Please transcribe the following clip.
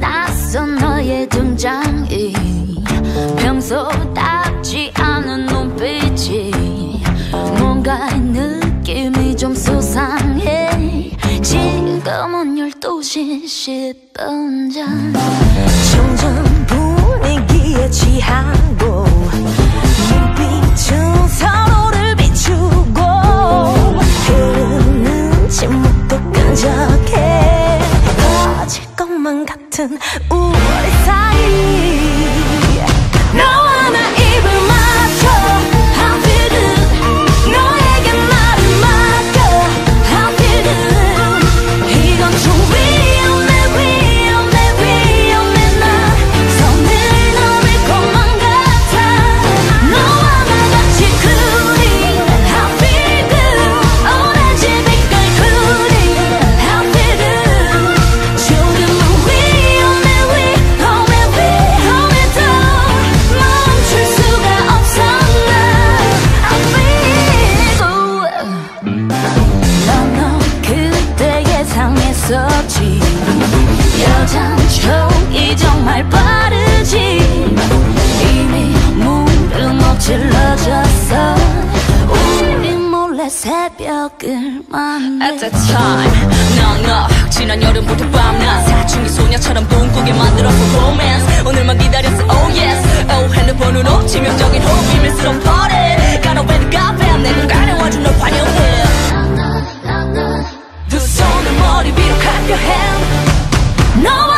낯선 너의 등장이 평소답지 않은 눈빛이 뭔가 느낌이 좀 수상해. 지금은 12시 10분 전. 점점 분위기에 취하고 눈빛은 서로를 비추고 흐르는 침묵도 끈적해. 터질 것 만 같은 우리 사이 예상했었지. 여잔 촉이 정말 빠르지. 이미 물은 엎질러졌어. 우리 몰래 새벽을 만나. At that time 넉넉 지난 여름부터 밤낮. 사춘기 소녀처럼 꿈꾸게 만들었어 romance. 오늘만 기다렸어 머리 위로 감겨 햄 너와